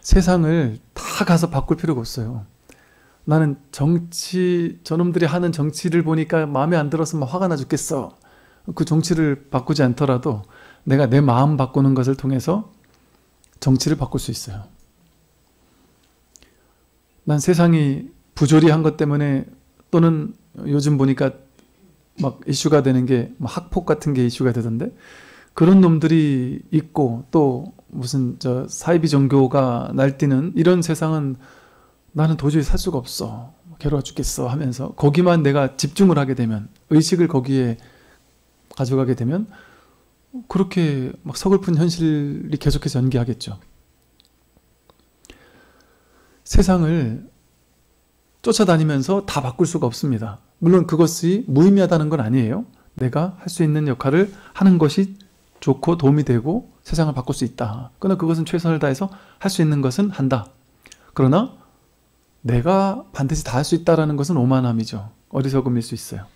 세상을 다 가서 바꿀 필요가 없어요. 나는 정치 저놈들이 하는 정치를 보니까 마음에 안 들어서 막 화가 나 죽겠어. 그 정치를 바꾸지 않더라도 내가 내 마음 바꾸는 것을 통해서 정치를 바꿀 수 있어요. 난 세상이 부조리한 것 때문에 또는 요즘 보니까 막 이슈가 되는 게 학폭 같은 게 이슈가 되던데 그런 놈들이 있고 또 무슨 저 사이비 종교가 날뛰는 이런 세상은 나는 도저히 살 수가 없어 괴로워 죽겠어 하면서 거기만 내가 집중을 하게 되면 의식을 거기에 가져가게 되면 그렇게 막 서글픈 현실이 계속해서 연기하겠죠. 세상을 쫓아다니면서 다 바꿀 수가 없습니다. 물론 그것이 무의미하다는 건 아니에요. 내가 할 수 있는 역할을 하는 것이 좋고 도움이 되고 세상을 바꿀 수 있다. 그러나 그것은 최선을 다해서 할 수 있는 것은 한다. 그러나 내가 반드시 다 할 수 있다는 것은 오만함이죠. 어리석음일 수 있어요.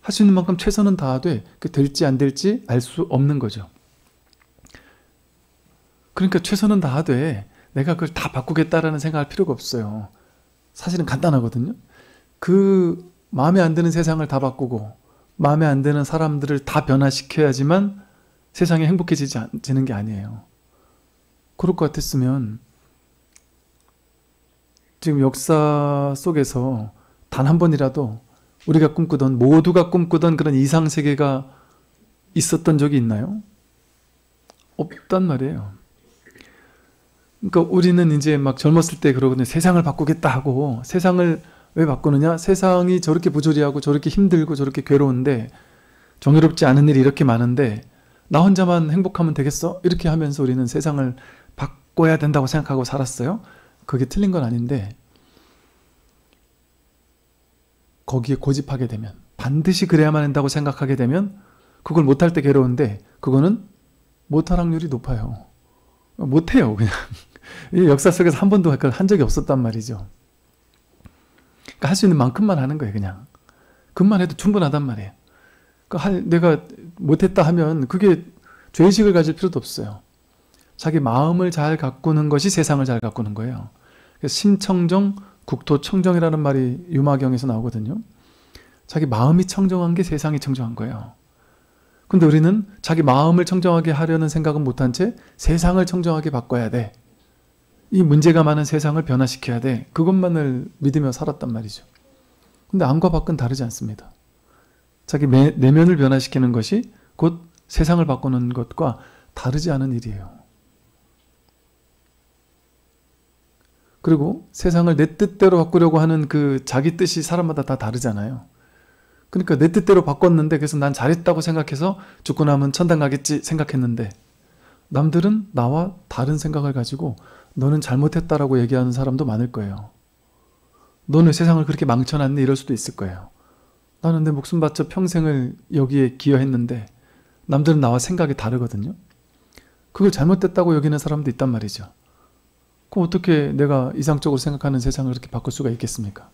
할 수 있는 만큼 최선은 다하되 그 될지 안 될지 알 수 없는 거죠. 그러니까 최선은 다하되 내가 그걸 다 바꾸겠다라는 생각할 필요가 없어요. 사실은 간단하거든요. 그 마음에 안 드는 세상을 다 바꾸고 마음에 안 드는 사람들을 다 변화시켜야지만 세상이 행복해지는 게 아니에요. 그럴 것 같았으면 지금 역사 속에서 단 한 번이라도 우리가 꿈꾸던 모두가 꿈꾸던 그런 이상 세계가 있었던 적이 있나요? 없단 말이에요. 그러니까 우리는 이제 막 젊었을 때 그러거든요. 세상을 바꾸겠다 하고 세상을 왜 바꾸느냐? 세상이 저렇게 부조리하고 저렇게 힘들고 저렇게 괴로운데 정의롭지 않은 일이 이렇게 많은데 나 혼자만 행복하면 되겠어? 이렇게 하면서 우리는 세상을 바꿔야 된다고 생각하고 살았어요. 그게 틀린 건 아닌데 거기에 고집하게 되면 반드시 그래야만 한다고 생각하게 되면 그걸 못할 때 괴로운데 그거는 못할 확률이 높아요. 못해요 그냥 역사 속에서 한 번도 그걸 한 적이 없었단 말이죠. 그러니까 할 수 있는 만큼만 하는 거예요, 그냥. 그만 해도 충분하단 말이에요. 그러니까 할, 내가 못했다 하면 그게 죄의식을 가질 필요도 없어요. 자기 마음을 잘 가꾸는 것이 세상을 잘 가꾸는 거예요. 신청정, 국토청정이라는 말이 유마경에서 나오거든요. 자기 마음이 청정한 게 세상이 청정한 거예요. 근데 우리는 자기 마음을 청정하게 하려는 생각은 못한 채 세상을 청정하게 바꿔야 돼. 이 문제가 많은 세상을 변화시켜야 돼. 그것만을 믿으며 살았단 말이죠. 근데 안과 밖은 다르지 않습니다. 자기 매, 내면을 변화시키는 것이 곧 세상을 바꾸는 것과 다르지 않은 일이에요. 그리고 세상을 내 뜻대로 바꾸려고 하는 그 자기 뜻이 사람마다 다 다르잖아요. 그러니까 내 뜻대로 바꿨는데 그래서 난 잘했다고 생각해서 죽고 나면 천당 가겠지 생각했는데 남들은 나와 다른 생각을 가지고 너는 잘못했다라고 얘기하는 사람도 많을 거예요. 너는 세상을 그렇게 망쳐놨니? 이럴 수도 있을 거예요. 나는 내 목숨 바쳐 평생을 여기에 기여했는데 남들은 나와 생각이 다르거든요. 그걸 잘못됐다고 여기는 사람도 있단 말이죠. 그럼 어떻게 내가 이상적으로 생각하는 세상을 그렇게 바꿀 수가 있겠습니까?